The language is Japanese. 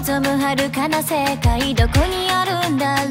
望む遥かな世界どこにあるんだろう